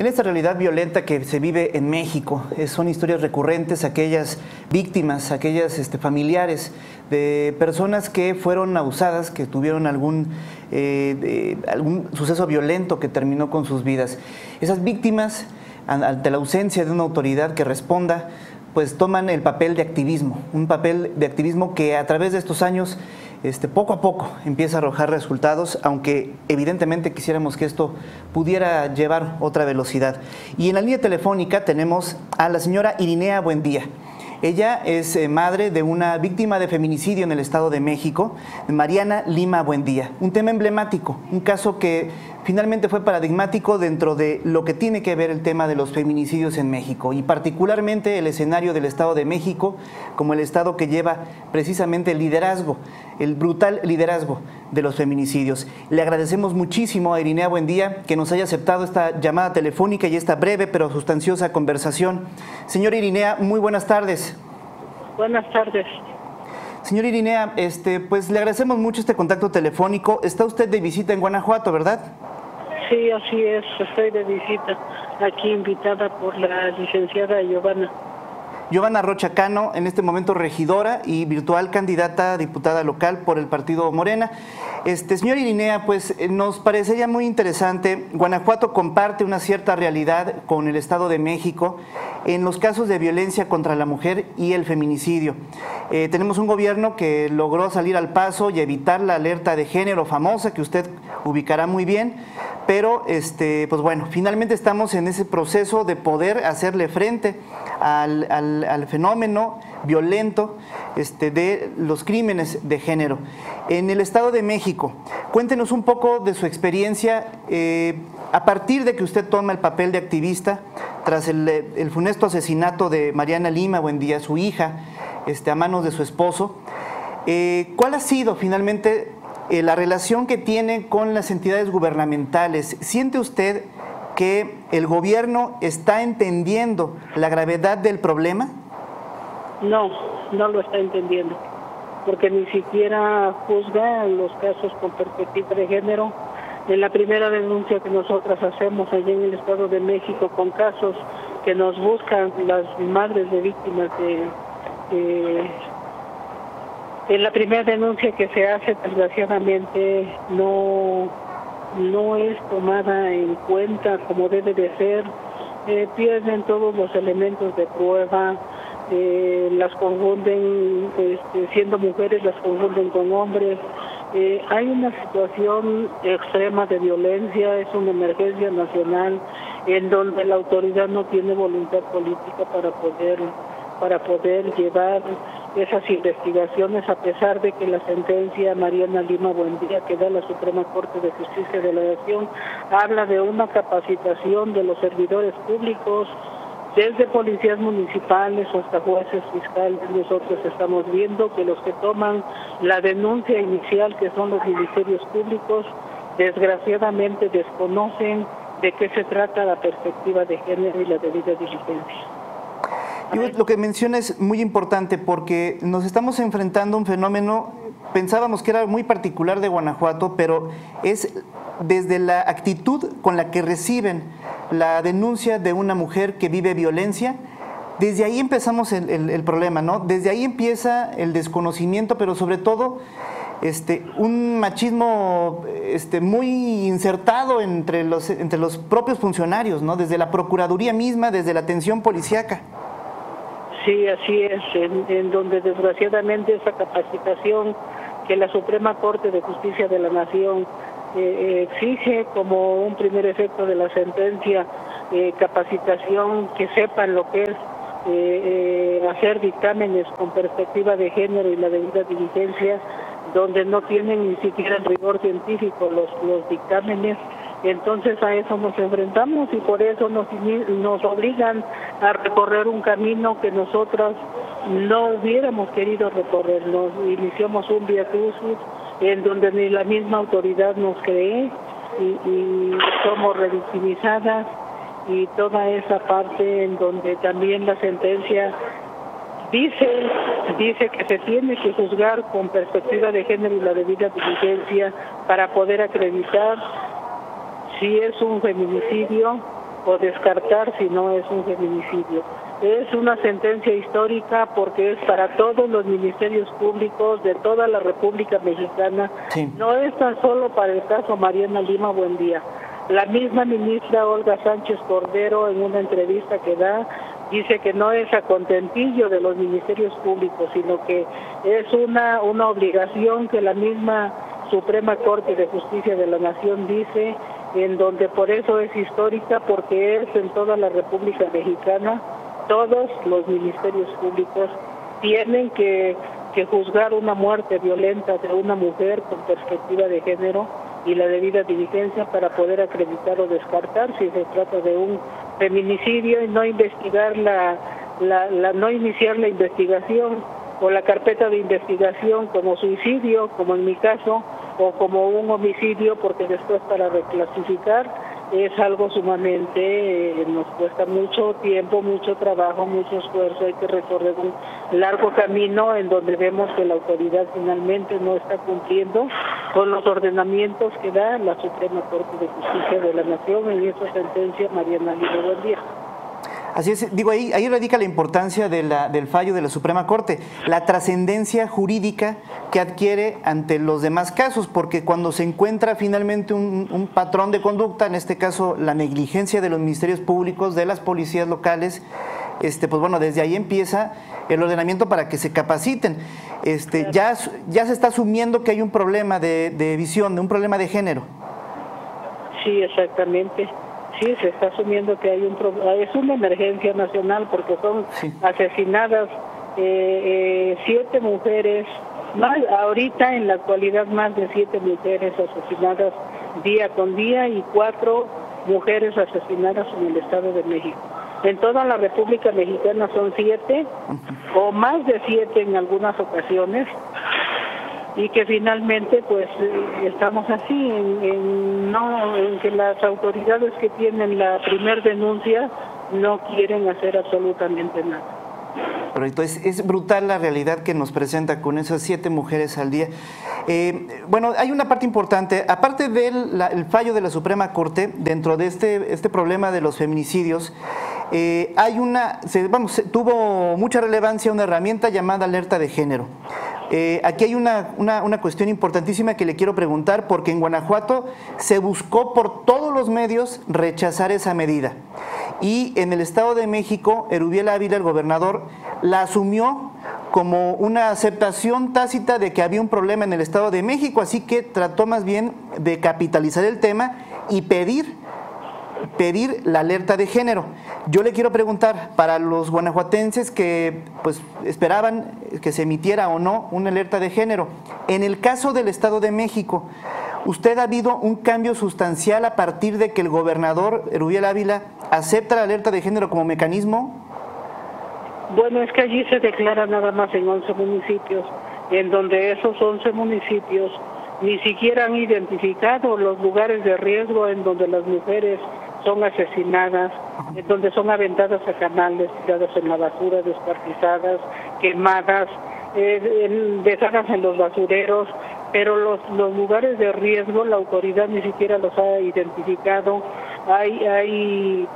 En esta realidad violenta que se vive en México, eh, son historias recurrentes, aquellas víctimas, aquellas este, familiares de personas que fueron abusadas, que tuvieron eh, algún suceso violento que terminó con sus vidas. Esas víctimas, ante la ausencia de una autoridad que responda, pues toman el papel de activismo, un papel de activismo que a través de estos años este, poco a poco empieza a arrojar resultados, aunque evidentemente quisiéramos que esto pudiera llevar otra velocidad. Y en la línea telefónica tenemos a la señora Irinea Buendía. Ella es eh, madre de una víctima de feminicidio en el Estado de México, Mariana Lima Buendía. Un tema emblemático, un caso que finalmente fue paradigmático dentro de lo que tiene que ver el tema de los feminicidios en México y particularmente el escenario del Estado de México como el Estado que lleva precisamente el liderazgo, el brutal liderazgo de los feminicidios. Le agradecemos muchísimo a Irinea Buendía que nos haya aceptado esta llamada telefónica y esta breve pero sustanciosa conversación. Señor Irinea, muy buenas tardes. Buenas tardes. Señor Irinea, este, pues le agradecemos mucho este contacto telefónico. Está usted de visita en Guanajuato, ¿verdad? Sí, así es. Estoy de visita aquí invitada por la licenciada Giovanna. Giovanna Rocha Cano, en este momento regidora y virtual candidata a diputada local por el partido Morena. Este, señor Irinea, pues eh, nos parecería muy interesante, Guanajuato comparte una cierta realidad con el Estado de México en los casos de violencia contra la mujer y el feminicidio. Eh, tenemos un gobierno que logró salir al paso y evitar la alerta de género famosa que usted ubicará muy bien, pero este, pues bueno, finalmente estamos en ese proceso de poder hacerle frente al, fenómeno violento este, de los crímenes de género. En el Estado de México, cuéntenos un poco de su experiencia eh, a partir de que usted toma el papel de activista tras el, funesto asesinato de Mariana Lima, buen día, su hija, este, a manos de su esposo. Eh, ¿Cuál ha sido finalmente eh, la relación que tiene con las entidades gubernamentales. ¿Siente usted que el gobierno está entendiendo la gravedad del problema? No, no lo está entendiendo, porque ni siquiera juzga los casos con perspectiva de género. En la primera denuncia que nosotras hacemos allá en el Estado de México con casos que nos buscan las madres de víctimas de en la primera denuncia que se hace, desgraciadamente, no, no es tomada en cuenta como debe de ser. Eh, pierden todos los elementos de prueba, eh, las confunden, este, siendo mujeres, las confunden con hombres. Eh, hay una situación extrema de violencia, es una emergencia nacional en donde la autoridad no tiene voluntad política para poder para poder llevar esas investigaciones, a pesar de que la sentencia Mariana Lima Buendía, que da la Suprema Corte de Justicia de la Nación, habla de una capacitación de los servidores públicos, desde policías municipales hasta jueces fiscales, nosotros estamos viendo que los que toman la denuncia inicial, que son los ministerios públicos, desgraciadamente desconocen de qué se trata la perspectiva de género y la debida diligencia lo que menciona es muy importante porque nos estamos enfrentando a un fenómeno, pensábamos que era muy particular de Guanajuato, pero es desde la actitud con la que reciben la denuncia de una mujer que vive violencia, desde ahí empezamos el, problema, ¿no? Desde ahí empieza el desconocimiento, pero sobre todo este, un machismo este, muy insertado entre los, entre los propios funcionarios, ¿no? Desde la Procuraduría misma, desde la atención policíaca. Sí, así es, en, donde desgraciadamente esa capacitación que la Suprema Corte de Justicia de la Nación eh, eh, exige como un primer efecto de la sentencia, eh, capacitación que sepan lo que es hacer dictámenes con perspectiva de género y la debida diligencia, donde no tienen ni siquiera el rigor científico los, los dictámenes entonces a eso nos enfrentamos y por eso nos, nos obligan a recorrer un camino que nosotras no hubiéramos querido recorrer. Nos iniciamos un via en donde ni la misma autoridad nos cree y, somos revictimizadas y toda esa parte en donde también la sentencia dice dice que se tiene que juzgar con perspectiva de género y la debida diligencia para poder acreditar si es un feminicidio o descartar si no es un feminicidio. Es una sentencia histórica porque es para todos los ministerios públicos de toda la República Mexicana. No es tan solo para el caso Mariana Lima Buendía. La misma ministra Olga Sánchez Cordero en una entrevista que da dice que no es a contentillo de los ministerios públicos, sino que es una, una obligación que la misma Suprema Corte de Justicia de la Nación dice, en donde por eso es histórica, porque es en toda la República Mexicana, todos los ministerios públicos tienen que, que juzgar una muerte violenta de una mujer con perspectiva de género y la debida diligencia para poder acreditar o descartar si se trata de un feminicidio y no investigar la, la, no iniciar la investigación o la carpeta de investigación como suicidio, como en mi caso, o como un homicidio, porque después para reclasificar es algo sumamente, eh, nos cuesta mucho tiempo, mucho trabajo, mucho esfuerzo, hay que recorrer un largo camino en donde vemos que la autoridad finalmente no está cumpliendo con los ordenamientos que da la Suprema Corte de Justicia de la Nación en esa sentencia Mariana Libre Díaz. Así es, digo, ahí, ahí radica la importancia del fallo de la Suprema Corte, la trascendencia jurídica que adquiere ante los demás casos, porque cuando se encuentra finalmente un, patrón de conducta, en este caso la negligencia de los ministerios públicos, de las policías locales, este, pues bueno, desde ahí empieza el ordenamiento para que se capaciten. Este, ya, ya se está asumiendo que hay un problema de, de visión, de un problema de género. Sí, exactamente sí, se está asumiendo que hay un es una emergencia nacional porque son asesinadas eh, eh, siete mujeres, más ahorita en la actualidad más de siete mujeres asesinadas día con día y cuatro mujeres asesinadas en el Estado de México. En toda la República Mexicana son siete o más de siete en algunas ocasiones y que finalmente pues eh, estamos así en, no en que las autoridades que tienen la primer denuncia no quieren hacer absolutamente nada. Pero entonces es brutal la realidad que nos presenta con esas siete mujeres al día. Eh, bueno, hay una parte importante, aparte del el fallo de la Suprema Corte, dentro de este, este problema de los feminicidios, eh, hay una, vamos, tuvo mucha relevancia una herramienta llamada alerta de género. Eh, aquí hay una, cuestión importantísima que le quiero preguntar, porque en Guanajuato se buscó por todos los medios rechazar esa medida. Y en el Estado de México, Erubiel Ávila, el gobernador, la asumió como una aceptación tácita de que había un problema en el Estado de México, así que trató más bien de capitalizar el tema y pedir pedir la alerta de género. Yo le quiero preguntar, para los guanajuatenses que pues, esperaban que se emitiera o no una alerta de género, en el caso del Estado de México, ¿usted ha habido un cambio sustancial a partir de que el gobernador Erubiel Ávila acepta la alerta de género como mecanismo? Bueno, es que allí se declara nada más en 11 municipios, en donde esos 11 municipios ni siquiera han identificado los lugares de riesgo en donde las mujeres son asesinadas, en donde son aventadas a canales, tiradas en la basura, despartizadas, quemadas, eh, dejadas en los basureros, pero los, los lugares de riesgo la autoridad ni siquiera los ha identificado. Hay, hay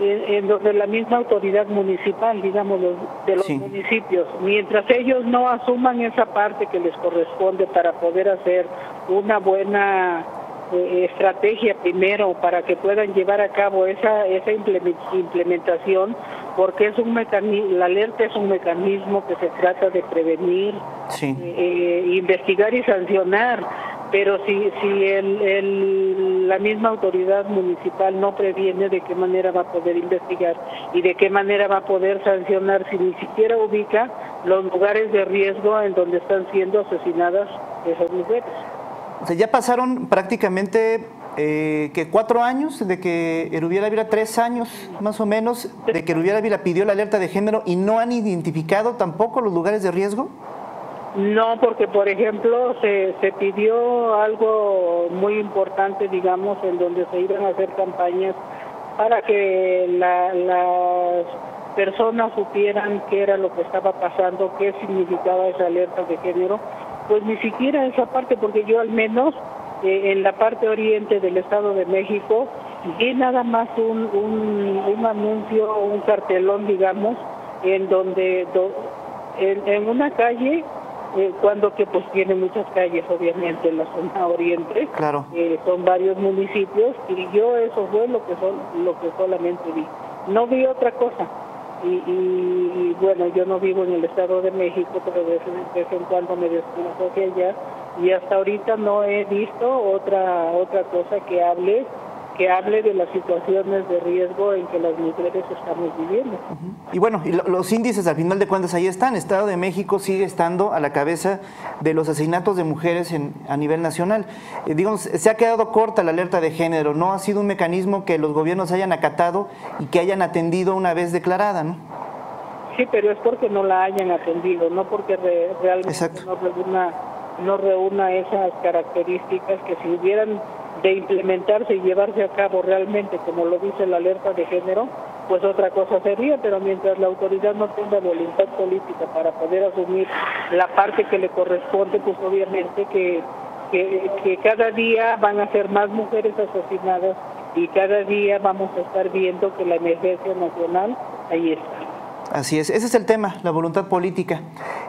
en, donde la misma autoridad municipal, digamos, de los municipios, mientras ellos no asuman esa parte que les corresponde para poder hacer una buena eh, estrategia primero para que puedan llevar a cabo esa esa implementación porque es un mecanismo la alerta es un mecanismo que se trata de prevenir eh, investigar y sancionar pero si si el, la misma autoridad municipal no previene de qué manera va a poder investigar y de qué manera va a poder sancionar si ni siquiera ubica los lugares de riesgo en donde están siendo asesinadas esas mujeres o sea, ya pasaron prácticamente eh, que cuatro años de que Erubiel Ávila, tres años más o menos, de que Erubiel Ávila pidió la alerta de género y no han identificado tampoco los lugares de riesgo. No, porque por ejemplo se, se pidió algo muy importante, digamos, en donde se iban a hacer campañas para que las personas supieran qué era lo que estaba pasando, qué significaba esa alerta de género pues ni siquiera esa parte, porque yo al menos eh, en la parte oriente del Estado de México Vi nada más un, un, anuncio, un cartelón, digamos, en donde en, una calle eh, cuando que pues tiene muchas calles obviamente en la zona oriente claro. eh, son varios municipios y yo eso fue lo que son lo que solamente vi. No vi otra cosa y, bueno, yo no vivo en el Estado de México, pero de vez, en cuando me desplazo hacia allá y hasta ahorita no he visto otra otra cosa que hable que hable de las situaciones de riesgo en que las mujeres estamos viviendo. Y bueno, los índices al final de cuentas ahí están. Estado de México sigue estando a la cabeza de los asesinatos de mujeres en, a nivel nacional. Eh, digamos, se ha quedado corta la alerta de género, no ha sido un mecanismo que los gobiernos hayan acatado y que hayan atendido una vez declarada, ¿no? Sí, pero es porque no la hayan atendido, no porque realmente no reúna, no reúna esas características que si hubieran de implementarse y llevarse a cabo realmente, como lo dice la alerta de género, pues otra cosa sería, pero mientras la autoridad no tenga voluntad política para poder asumir la parte que le corresponde, pues obviamente que, que, que cada día van a ser más mujeres asesinadas y cada día vamos a estar viendo que la emergencia nacional ahí está. Así es, ese es el tema, la voluntad política.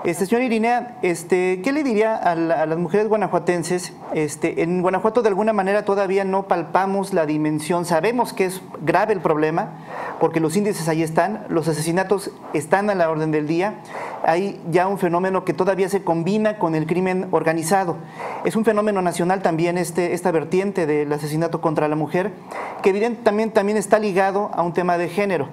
Este, señor Irinea, este, ¿qué le diría a, las mujeres guanajuatenses? Este, en Guanajuato de alguna manera todavía no palpamos la dimensión, sabemos que es grave el problema, porque los índices ahí están, los asesinatos están a la orden del día, hay ya un fenómeno que todavía se combina con el crimen organizado. Es un fenómeno nacional también este, esta vertiente del asesinato contra la mujer, que evidentemente también está ligado a un tema de género.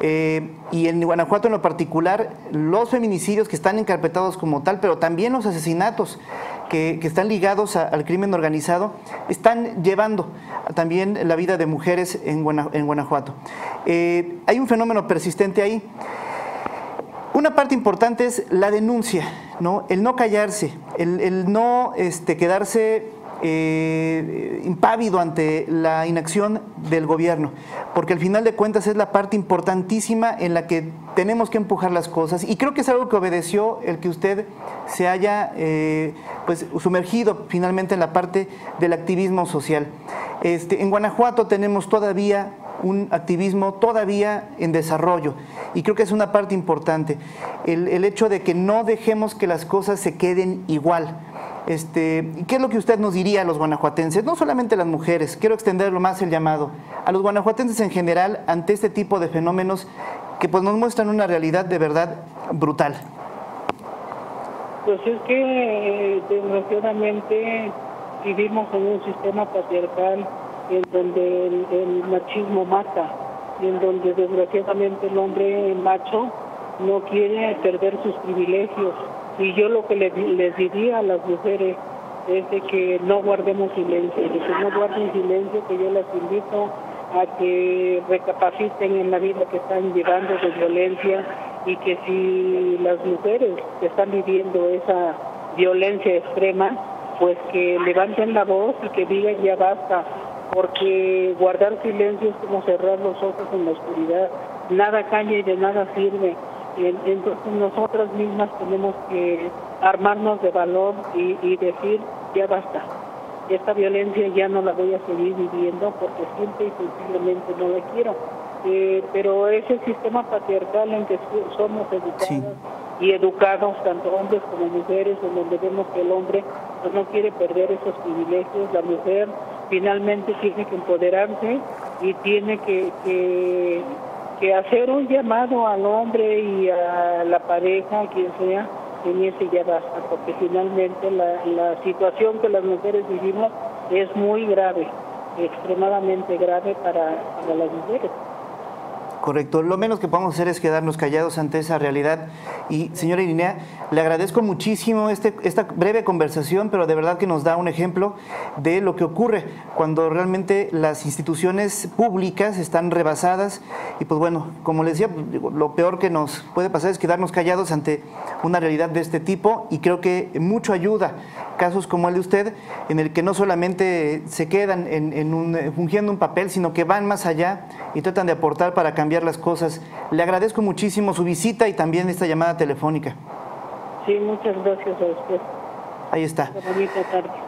Eh, y en Guanajuato en lo particular, los feminicidios que están encarpetados como tal, pero también los asesinatos que, están ligados al crimen organizado, están llevando también la vida de mujeres en, Guanajuato. Eh, hay un fenómeno persistente ahí. Una parte importante es la denuncia, ¿no? el no callarse, el, no este, quedarse eh, impávido ante la inacción del gobierno, porque al final de cuentas es la parte importantísima en la que tenemos que empujar las cosas y creo que es algo que obedeció el que usted se haya eh, pues, sumergido finalmente en la parte del activismo social. Este, en Guanajuato tenemos todavía un activismo todavía en desarrollo y creo que es una parte importante, el, el hecho de que no dejemos que las cosas se queden igual este, ¿Qué es lo que usted nos diría a los guanajuatenses? No solamente a las mujeres, quiero extenderlo más el llamado, a los guanajuatenses en general ante este tipo de fenómenos que pues, nos muestran una realidad de verdad brutal. Pues es que desgraciadamente vivimos en un sistema patriarcal en donde el, machismo mata, en donde desgraciadamente el hombre macho no quiere perder sus privilegios y yo lo que les, diría a las mujeres es de que no guardemos silencio, de que no guarden silencio, que yo las invito a que recapaciten en la vida que están llevando de violencia y que si las mujeres están viviendo esa violencia extrema, pues que levanten la voz y que digan ya basta, porque guardar silencio es como cerrar los ojos en la oscuridad, nada caña y de nada sirve. Entonces nosotras mismas tenemos que armarnos de valor y, decir, ya basta, esta violencia ya no la voy a seguir viviendo porque siempre y sencillamente no la quiero. Eh, pero ese sistema patriarcal en que somos educados y educados, tanto hombres como mujeres, en donde vemos que el hombre pues, no quiere perder esos privilegios, la mujer finalmente tiene que empoderarse y tiene que que hacer un llamado al hombre y a la pareja, quien sea, en ese ya basta, porque finalmente la, la situación que las mujeres vivimos es muy grave, extremadamente grave para, para las mujeres. Correcto. Lo menos que podemos hacer es quedarnos callados ante esa realidad. Y señora Irinea, le agradezco muchísimo este, esta breve conversación, pero de verdad que nos da un ejemplo de lo que ocurre cuando realmente las instituciones públicas están rebasadas. Y pues bueno, como les decía, lo peor que nos puede pasar es quedarnos callados ante una realidad de este tipo y creo que mucho ayuda casos como el de usted, en el que no solamente se quedan en, un, fungiendo un papel, sino que van más allá y tratan de aportar para cambiar las cosas. Le agradezco muchísimo su visita y también esta llamada telefónica. Sí, muchas gracias a usted. Ahí está. Bonita tarde.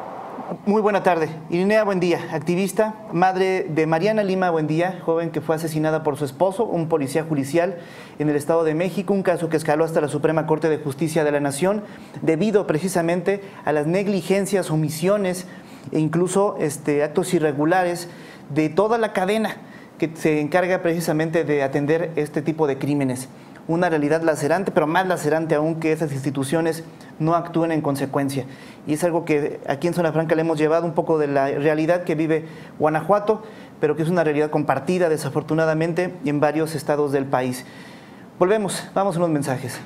Muy buena tarde. Irinea, buen día. Activista, madre de Mariana Lima, buen día, joven que fue asesinada por su esposo, un policía judicial en el Estado de México, un caso que escaló hasta la Suprema Corte de Justicia de la Nación debido precisamente a las negligencias, omisiones e incluso este, actos irregulares de toda la cadena que se encarga precisamente de atender este tipo de crímenes una realidad lacerante, pero más lacerante aún que esas instituciones no actúen en consecuencia. Y es algo que aquí en Zona Franca le hemos llevado un poco de la realidad que vive Guanajuato, pero que es una realidad compartida desafortunadamente en varios estados del país. Volvemos, vamos a unos mensajes.